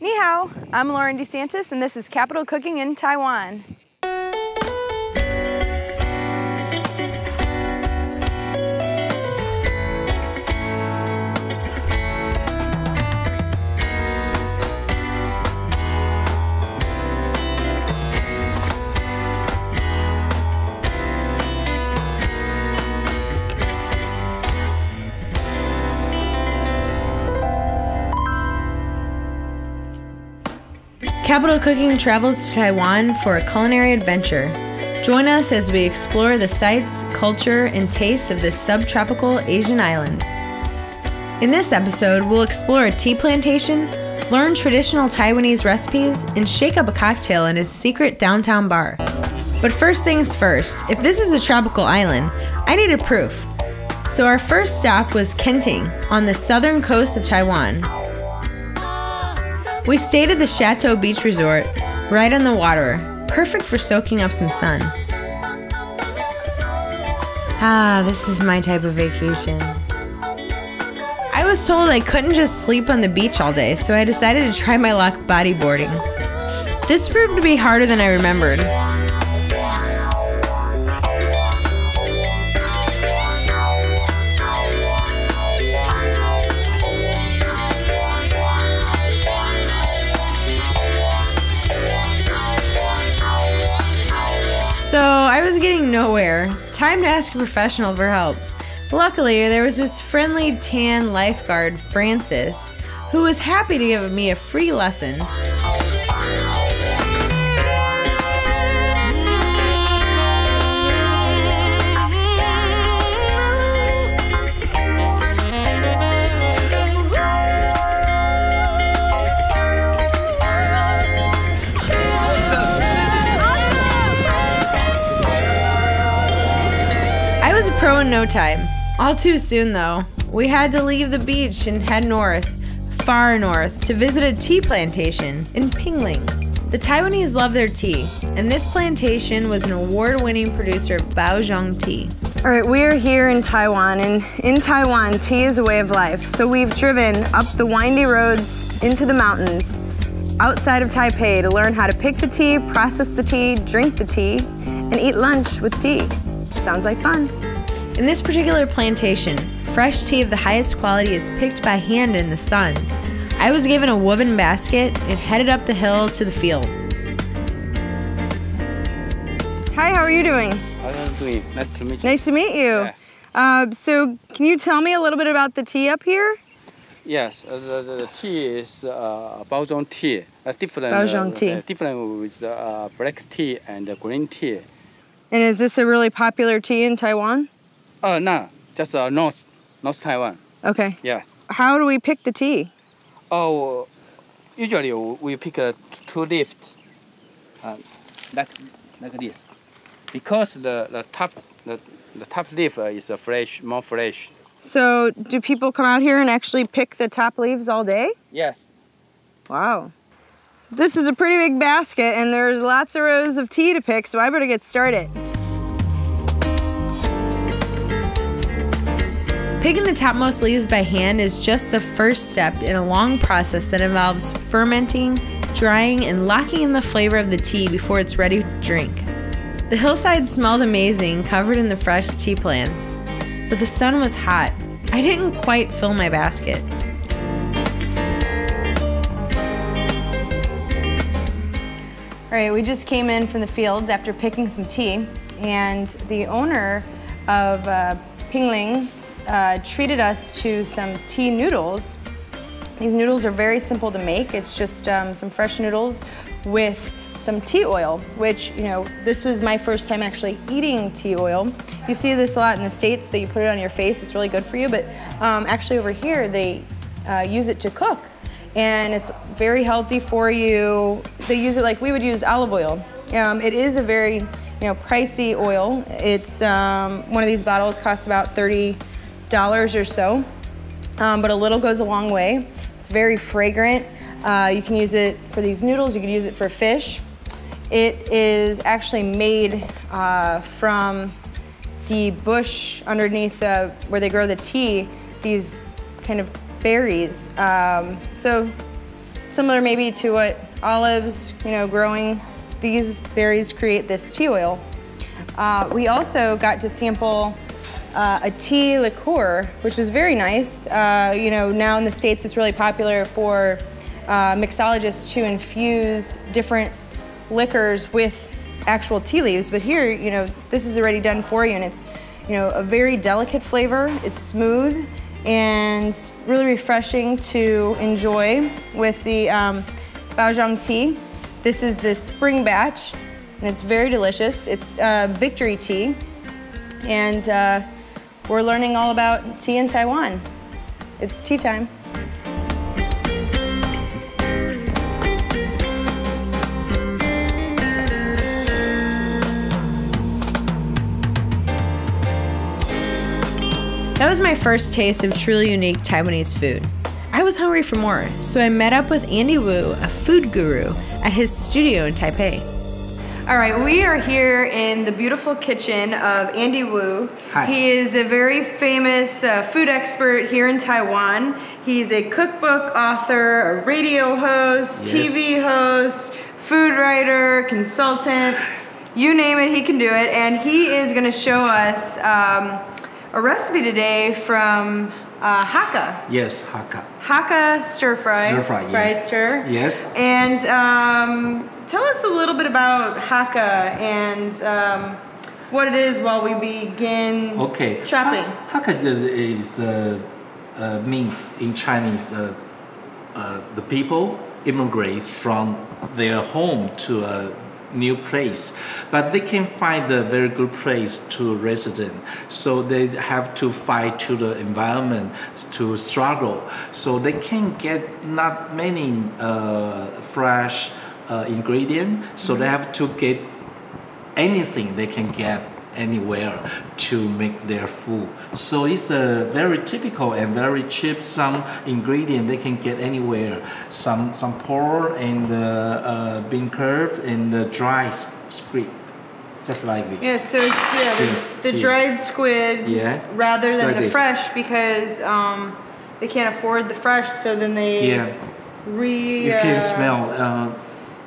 Ni hao, I'm Lauren DeSantis and this is Capital Cooking in Taiwan. Capital Cooking travels to Taiwan for a culinary adventure. Join us as we explore the sights, culture, and taste of this subtropical Asian island. In this episode, we'll explore a tea plantation, learn traditional Taiwanese recipes, and shake up a cocktail in a secret downtown bar. But first things first, if this is a tropical island, I needed proof. So our first stop was Kenting on the southern coast of Taiwan, we stayed at the Chateau Beach Resort, right on the water, perfect for soaking up some sun. Ah, this is my type of vacation. I was told I couldn't just sleep on the beach all day, so I decided to try my luck bodyboarding. This proved to be harder than I remembered. I was getting nowhere. Time to ask a professional for help. Luckily, there was this friendly tan lifeguard, Francis, who was happy to give me a free lesson. Pro in no time. All too soon, though. We had to leave the beach and head north, far north, to visit a tea plantation in Pinglin. The Taiwanese love their tea, and this plantation was an award winning producer of Baozhong tea. All right, we are here in Taiwan, and in Taiwan, tea is a way of life. So we've driven up the windy roads into the mountains outside of Taipei to learn how to pick the tea, process the tea, drink the tea, and eat lunch with tea. Sounds like fun. In this particular plantation, fresh tea of the highest quality is picked by hand in the sun. I was given a woven basket and headed up the hill to the fields. Hi, how are you doing? How are you doing? Nice to meet you. Nice to meet you. Yes. Uh, so, can you tell me a little bit about the tea up here? Yes, uh, the, the, the tea is uh, Baozhong tea. Uh, different. Baozhong uh, tea. uh, different with uh, black tea and uh, green tea. And is this a really popular tea in Taiwan? Uh, no, just uh, North, North Taiwan. Okay. Yes. How do we pick the tea? Oh, usually we pick uh, two leaves, uh, like like this, because the, the top the, the top leaf uh, is uh, fresh, more fresh. So, do people come out here and actually pick the top leaves all day? Yes. Wow. This is a pretty big basket, and there's lots of rows of tea to pick, so I better get started. Picking the topmost leaves by hand is just the first step in a long process that involves fermenting, drying, and locking in the flavor of the tea before it's ready to drink. The hillside smelled amazing, covered in the fresh tea plants, but the sun was hot. I didn't quite fill my basket. All right, we just came in from the fields after picking some tea, and the owner of uh, Pinglin uh, treated us to some tea noodles. These noodles are very simple to make. It's just um, some fresh noodles with some tea oil, which, you know, this was my first time actually eating tea oil. You see this a lot in the States that you put it on your face, it's really good for you, but um, actually over here they uh, use it to cook. And it's very healthy for you. They use it like we would use olive oil. Um, it is a very, you know, pricey oil. It's, um, one of these bottles costs about $30 or so, um, but a little goes a long way. It's very fragrant. Uh, you can use it for these noodles, you can use it for fish. It is actually made uh, from the bush underneath uh, where they grow the tea, these kind of berries. Um, so similar maybe to what olives, you know, growing these berries create this tea oil. Uh, we also got to sample uh, a tea liqueur, which was very nice. Uh, you know, now in the States it's really popular for uh, mixologists to infuse different liquors with actual tea leaves, but here, you know, this is already done for you and it's, you know, a very delicate flavor. It's smooth and really refreshing to enjoy with the um, Baozhong tea. This is the spring batch and it's very delicious. It's uh, Victory tea and uh, we're learning all about tea in Taiwan. It's tea time. That was my first taste of truly unique Taiwanese food. I was hungry for more, so I met up with Andy Wu, a food guru, at his studio in Taipei. All right, we are here in the beautiful kitchen of Andy Wu. Hi. He is a very famous uh, food expert here in Taiwan. He's a cookbook author, a radio host, Yes. TV host, food writer, consultant. You name it, he can do it. And he is going to show us um, a recipe today from uh, Hakka. Yes, Hakka. Hakka stir fry. Stir fry, Fried yes. stir. Yes. And um, tell us a little bit about Hakka and um, what it is while we begin Okay. chopping. Ha- Hakka is, is uh, uh, means in Chinese uh, uh, the people immigrate from their home to a new place, but they can find a very good place to resident. So they have to fight to the environment to struggle. So they can get not many uh, fresh uh, ingredient. So they have to get anything they can get anywhere to make their food. So it's a very typical and very cheap some ingredient they can get anywhere. Some some pork and uh, uh, bean curd and the dry squid, just like this. Yeah, so it's yeah, the, the dried squid Yeah, rather than like the this. fresh because um, they can't afford the fresh, so then they Yeah, re. you can uh,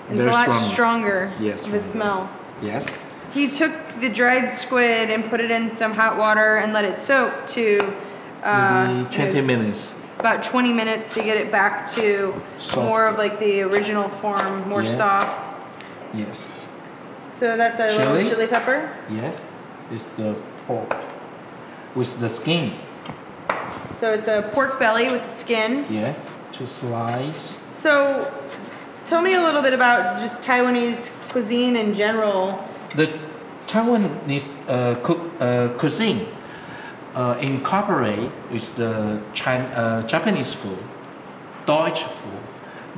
It's a lot strong. stronger. Yes, The stronger. smell. Yes. He took the dried squid and put it in some hot water and let it soak to uh, Maybe 20 you know, minutes. about 20 minutes to get it back to more of like the original form, more Yeah. soft. Yes. So that's a Chili? little chili pepper. Yes. It's the pork with the skin. So it's a pork belly with the skin. Yeah. To slice. So tell me a little bit about just Taiwanese cuisine in general. The Taiwanese uh, cook, uh, cuisine uh, incorporate with the Chin, uh, Japanese food, Dutch food.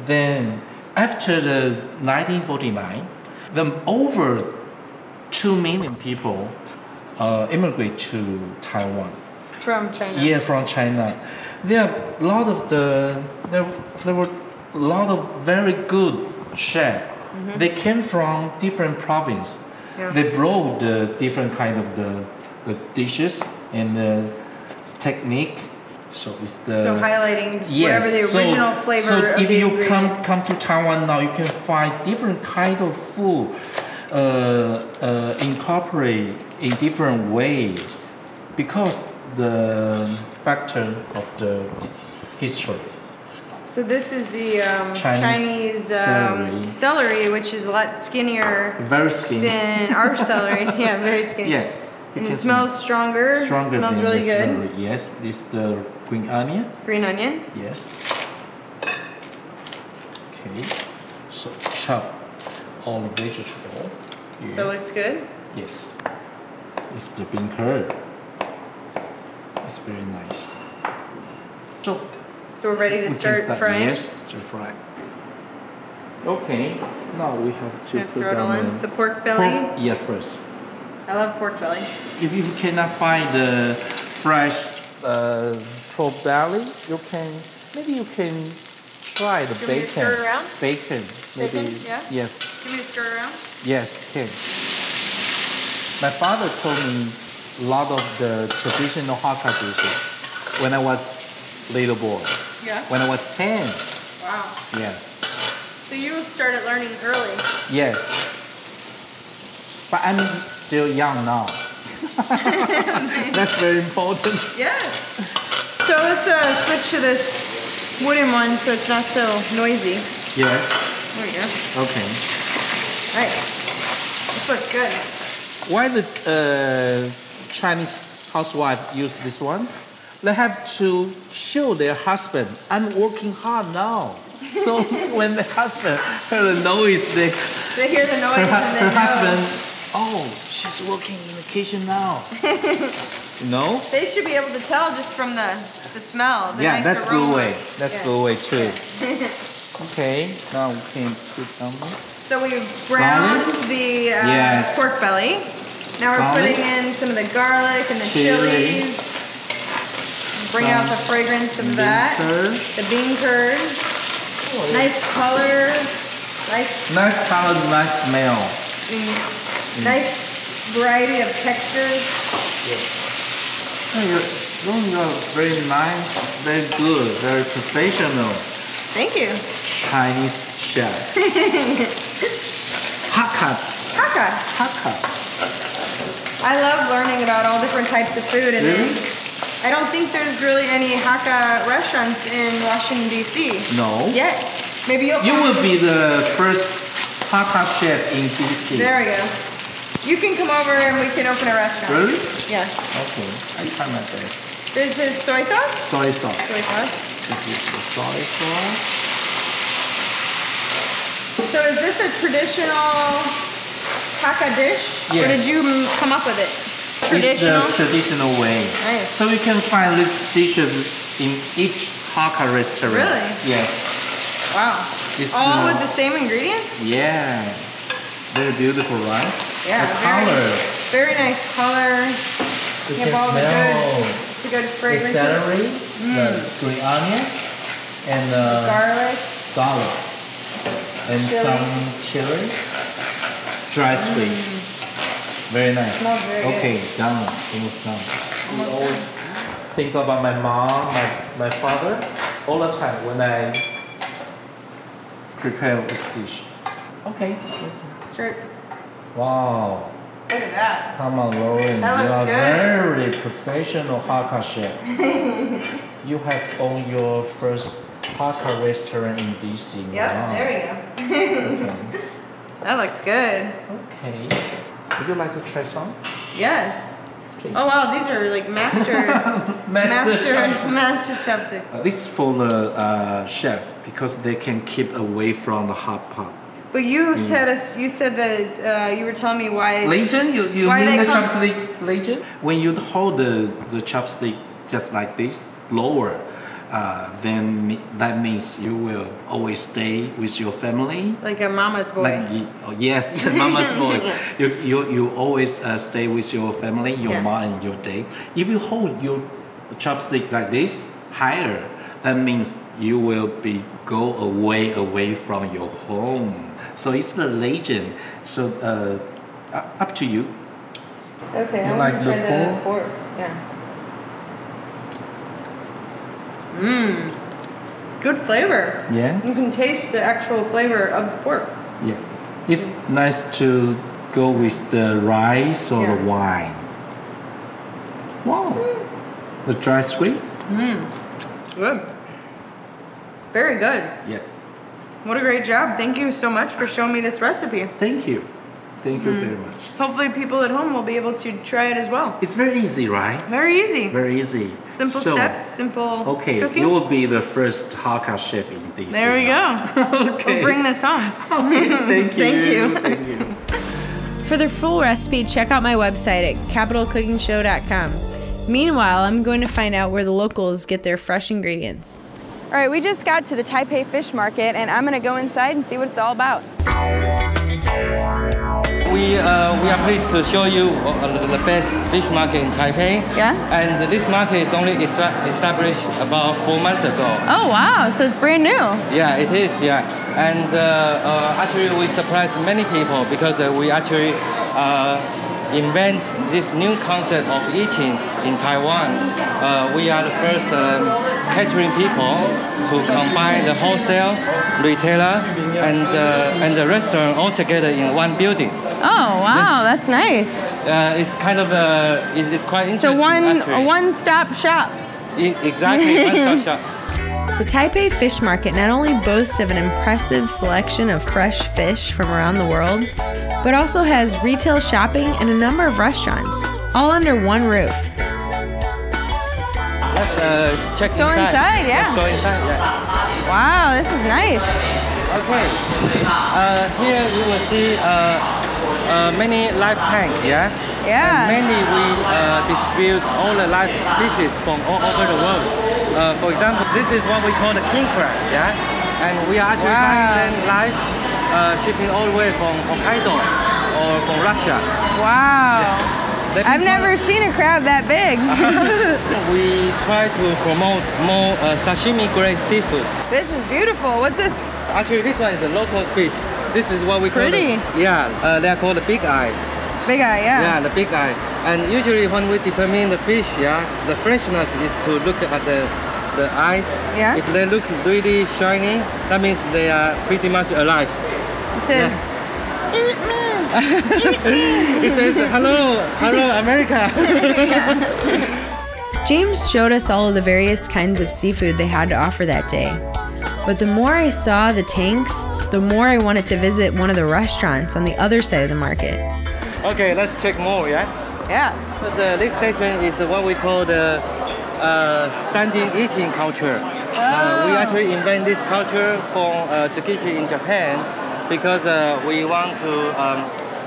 Then after the 1949, the over two million people uh, immigrate to Taiwan. From China. Yeah, from China. There are a lot of the there, there were a lot of very good chefs. They came from different province. Yeah. They brought the different kind of the, the dishes and the technique. So it's the So highlighting Yes. whatever the so- original flavor So if you ingredient. come come to Taiwan now, you can find different kind of food uh, uh, incorporate in different way because the factor of the history. So this is the um, Chinese Chinese, um, celery. which is a lot skinnier Very skinny. than our celery. Yeah, very skinny. Yeah. And it smells stronger. smell stronger smells than really the good. celery. Yes, this the green onion. Green onion. Yes. Okay. So chop all the vegetable. Here. That looks good. Yes. It's the bean curd. It's very nice. So So we're ready to we start, frying. Yes, stir fry. Okay. Now we have to put throw it all down in. the pork belly. pork- Yeah, first. I love pork belly. If you cannot find the fresh uh, pork belly, you can maybe you can try the Do you want me to bacon. stir it around? Bacon. Maybe. Bacon, yeah? Yes. Give me to stir it around. Yes, can. My father told me a lot of the traditional Hakka dishes when I was little boy. Yeah. When I was 10, Wow. Yes. So you started learning early. Yes. But I'm still young now. That's very important. Yes. So let's uh, switch to this wooden one so it's not so noisy. Yes. There we go. Okay. All right. This looks good. Why the uh, Chinese housewife use this one? They have to show their husband, I'm working hard now. So when the husband heard the noise, they, They hear the noise her, her husband, oh, she's working in the kitchen now. no? They should be able to tell just from the, the smell. The yeah, nice that's aroma. good way. That's Yeah. good way too. okay, now we can put down. So we browned the uh, Yes. pork belly. Now we're Garlic. putting in some of the garlic and the Chili. chilies. Bring out the fragrance of that. curd. The bean curd. Nice color. Nice, Nice color, nice smell. Mm. nice variety of textures. Oh, you're, oh, you're very nice, very good, very professional Thank you. Chinese chef. Hakka, Hakka. hakka. I love learning about all different types of food, and then I don't think there's really any Hakka restaurants in Washington D.C. No. yet. Maybe you'll. You will be the first hakka chef in DC. There we go. You can come over and we can open a restaurant. Really? Yeah. Okay, I try my best. This is soy sauce. Soy sauce. Soy sauce. This is the soy sauce. So is this a traditional Hakka dish, or did you come up with it? Traditional. It's the traditional way. Nice. So you can find these dishes in each hakka restaurant. Really? Yes. wow. It's All the- with the same ingredients. Yes. Very beautiful, right? Yeah. The very, color. Very nice color. You Yeah, can all the smell The good the fragrance. celery, the green onion, and uh, Garlic. garlic, and Chili. some chili, dry squid. Very nice. Very good. okay, done. Almost done. We always think about my mom, my, my father, all the time when I prepare this dish. Okay. Start. Wow. Look at that. Come on, Lauren. That you looks are good. very professional Hakka chef. you have owned your first Hakka restaurant in DC. Yep. Wow. There we go. Okay. That looks good. okay. Would you like to try some? Yes. Please. Oh wow, these are like master, Master, chefs. master chopstick. Uh, This is for the uh, chef because they can keep away from the hot pot. But Mm. you said us. You said that uh, you were telling me why. Legend? You, you mean the chopstick legend? When you hold the, the chopstick just like this, lower, uh, then that means you will always stay with your family. Like a mama's boy. Like oh, yes, mama's boy. You, you, you always uh, stay with your family, your Yeah. mom and your dad. If you hold your chopstick like this higher, that means you will be go away away from your home. So it's the legend. So uh, up to you. okay, You I'm like gonna try the pork. Yeah. Mmm. Good flavor. Yeah. You can taste the actual flavor of the pork. Yeah. It's nice to go with the rice or the wine. Wow. Mm. The dry squid? Mmm. Good. Very good. Yeah. What a great job. Thank you so much for showing me this recipe. Thank you. Thank you very mm. much. Hopefully people at home will be able to try it as well. It's very easy, right? Very easy. Very easy. Simple So, steps, simple Okay, cooking. you will be the first Hakka chef in DC. there we now. go. okay. We'll bring this home. Okay, thank you. Thank you. Thank you. For their full recipe, check out my website at capitalcookingshow.com. Meanwhile, I'm going to find out where the locals get their fresh ingredients. All right, we just got to the Taipei Fish Market, and I'm gonna go inside and see what it's all about. We, uh, we are pleased to show you uh, the best fish market in Taipei. Yeah? And this market is only established about four months ago. Oh wow, so it's brand new. Yeah, it is, yeah. And uh, uh, actually we surprised many people because uh, we actually uh, invent this new concept of eating in Taiwan. Uh, we are the first um, catering people to combine the wholesale, retailer, and uh, and the restaurant all together in one building. Oh wow, Yes. that's nice. Uh, it's kind of uh, it's, it's quite So interesting. one a one-stop shop. E- exactly one stop shop. The Taipei Fish Market not only boasts of an impressive selection of fresh fish from around the world, but also has retail shopping and a number of restaurants, all under one roof. Let's uh, check go inside, yeah. Let's go inside. Yeah. Wow, this is nice. Okay. Uh, here you will see uh, uh, many live tank. Yeah. Yeah. And mainly we uh, distribute all the live species from all over the world. Uh, for example, this is what we call the king crab. Yeah. And we are actually Wow. buying them live, uh, shipping all the way from Hokkaido or from Russia. Wow. The I've never seen a crab that big. We try to promote more uh, sashimi grade seafood. this is beautiful. What's this? Actually, this one is a local fish. This is what we call pretty. the yeah. Uh, they are called the big eye. Big eye, yeah. Yeah, the big eye. And usually when we determine the fish, yeah, the freshness is to look at the the eyes. Yeah. If they look really shiny, that means they are pretty much alive. It says, eat me. It says hello, hello America. James showed us all of the various kinds of seafood they had to offer that day. But the more I saw the tanks, the more I wanted to visit one of the restaurants on the other side of the market. okay, let's check more, yeah. Yeah. So the next section is what we call the uh, standing eating culture. Uh, we actually invent this culture from uh, Tsukiji in Japan because uh, we want to um,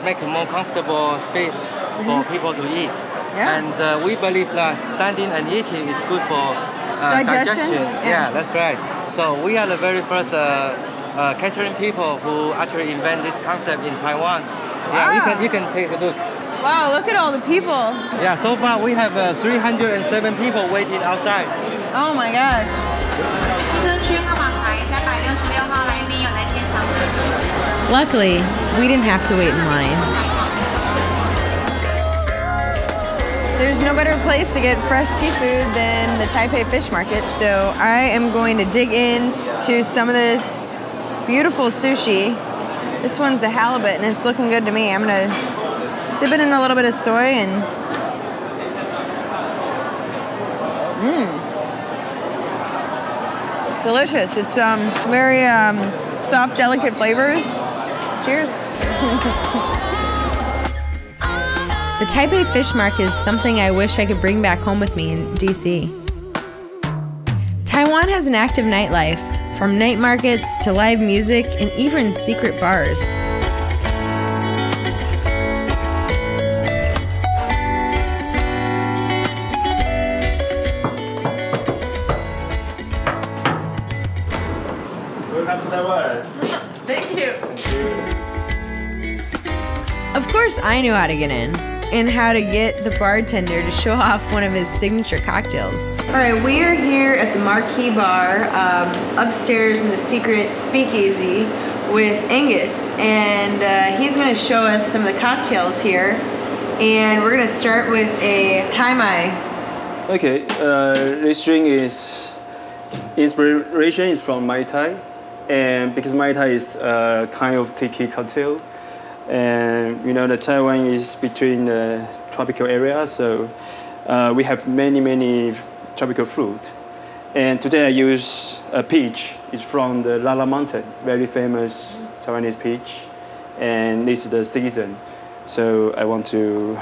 make a more comfortable space for people to eat. Yeah. And uh, we believe that standing and eating is good for uh, Digestion? Yeah. Yeah. that's right. So we are the very first uh, uh, catering people who actually invent this concept in Taiwan. Yeah, wow. you can you can take a look. Wow, look at all the people. Yeah, so far we have uh, 307 people waiting outside. Oh my gosh. Luckily, we didn't have to wait in line. There's no better place to get fresh seafood than the Taipei Fish Market, so I am going to dig in to some of this beautiful sushi. This one's a halibut and it's looking good to me. I'm gonna dip it in a little bit of soy and Mmm. Delicious. It's um very um soft, delicate flavors. Cheers. The Taipei Fish Market is something I wish I could bring back home with me in DC. Taiwan has an active nightlife, from night markets to live music and even secret bars. Thank you. Of course, I knew how to get in and how to get the bartender to show off one of his signature cocktails. All right, we are here at the Marquee Bar um, upstairs in the secret speakeasy with Angus, and uh, he's going to show us some of the cocktails here. And we're going to start with a Thai Mai. Okay, uh, this drink is inspiration is from Mai Tai, and because Mai Tai is a kind of tiki cocktail, and you know the Taiwan is between the tropical area, so uh, we have many many tropical fruit. And today I use a peach. It's from the Lala Mountain, very famous Taiwanese peach, and this is the season. So I want to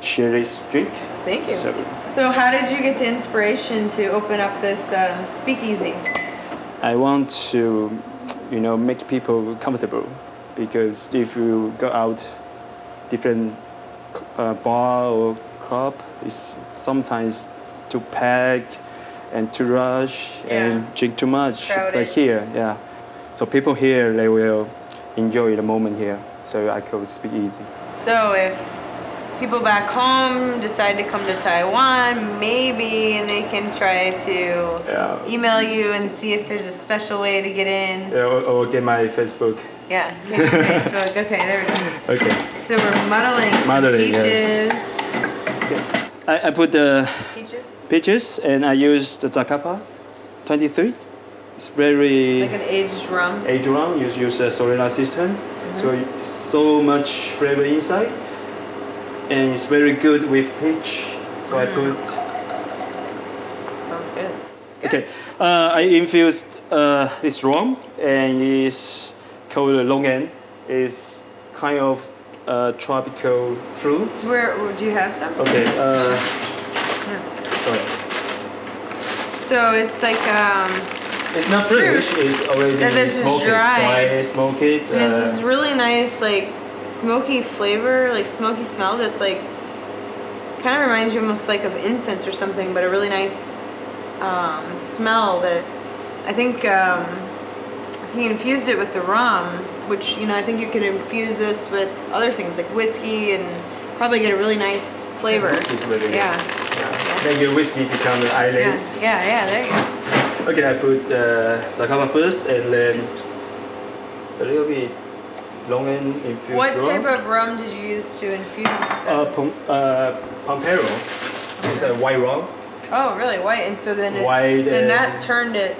share this drink. Thank you. So, So, how did you get the inspiration to open up this um, speakeasy? I want to, you know, make people comfortable because if you go out, different uh, bar or club, it's sometimes too packed and too rush and drink too much. Crowded. But here, yeah, so people here they will enjoy the moment here. So I could speak easy. So, if people back home decide to come to Taiwan, maybe they can try to Yeah. email you and see if there's a special way to get in. Yeah, or, or get my Facebook Yeah. Facebook. Okay, there we go. Okay. So we're muddling some Muddling, peaches. yes. I, I put the Peaches. peaches and I use the Zacapa 23. It's very Like an aged rum. aged rum. You use a Solera system. So it's so much flavor inside. And it's very good with peach. So I put Sounds good. Okay, uh, I infused uh, this rum and it's called longan. It's kind of uh, tropical fruit. Where, where do you have some? Okay, uh, sorry. So it's like um. It's not fresh. It's already That this is smoked. dry. Dry, smoked. And this is Uh, really nice, like smoky flavor, like smoky smell. That's like kind of reminds you almost like of incense or something, but a really nice um, smell that I think um, he infused it with the rum, which you know I think you could infuse this with other things like whiskey and probably get a really nice flavor. whiskey's really good. Yeah, yeah. Then your whiskey become an island. yeah, yeah, yeah. There you go. Okay, I put uh, Zacapa first and then a little bit longan infused What rum. type of rum did you use to infuse Uh, pom- uh, Pampero. It's a white rum. Oh, really? White, and so then it, White then that turned it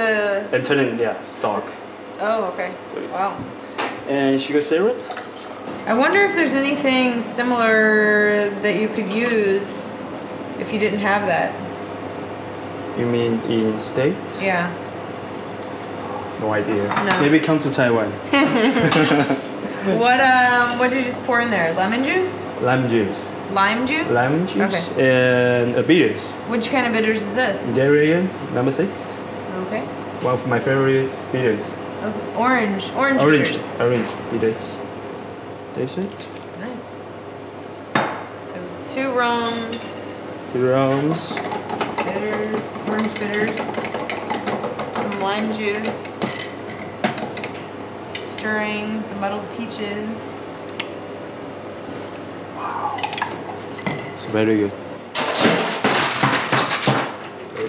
the. And turn it, yeah, dark. Oh, okay. So Wow. And sugar syrup. I wonder if there's anything similar that you could use if you didn't have that. You mean in States? Yeah. No idea. No. Maybe come to Taiwan. What um? What did you just pour in there? Lemon juice? Lime juice. Lime juice? Lime juice Okay. and a bitters. Which kind of bitters is this? Darien, number six. Okay. One of my favorite bitters. okay. Oh, orange. Orange. Orange. bitters. Orange bitters. Taste it. Nice. So two rums, Two rounds. bitters, orange bitters, some lime juice, stirring the muddled peaches. Wow. It's very good. Very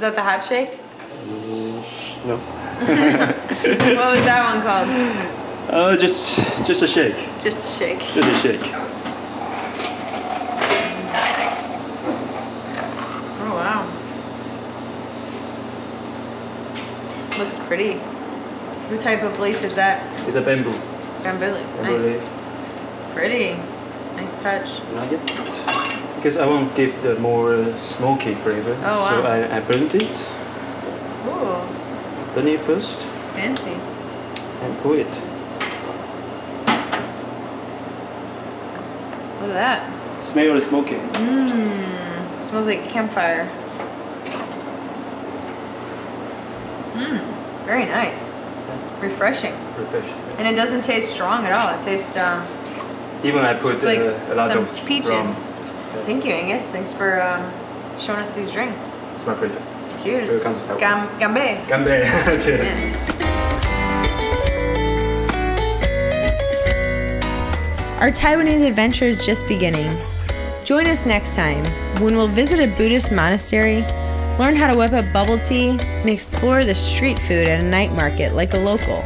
Was that the hot shake? No. what was that one called? Uh, just just a shake. Just a shake. Just a shake. Oh wow. Looks pretty. What type of leaf is that? It's a bamboo. Bamboo leaf. Bamboo Nice. leaf. Pretty. Nice touch. Not yet. Because I want to give the more smoky flavor. Oh, So wow. I, I burned it. Ooh, Burn it first fancy. and pour it. Look at that. Smell the smoky. Mmm. Smells like campfire. Mmm. Very nice. Refreshing. Refreshing. And it doesn't taste strong at all. It tastes um, Even I put like uh, a lot some of peaches. rum. Thank you, Angus. Thanks for um, showing us these drinks. It's my pleasure. Cheers. Welcome to Taiwan. Gam- Gambe. Gambe. Cheers. Our Taiwanese adventure is just beginning. Join us next time when we'll visit a Buddhist monastery, learn how to whip up bubble tea, and explore the street food at a night market like a local.